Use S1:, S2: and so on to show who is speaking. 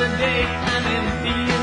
S1: the day I'm in fear.